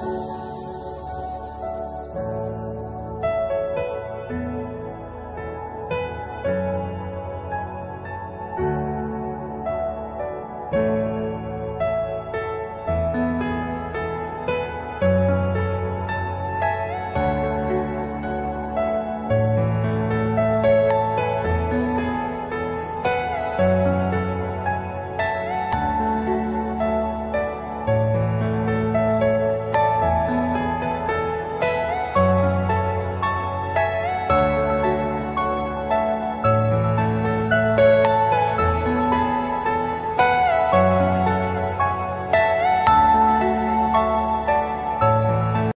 Música